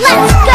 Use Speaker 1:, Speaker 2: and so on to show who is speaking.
Speaker 1: Let's go!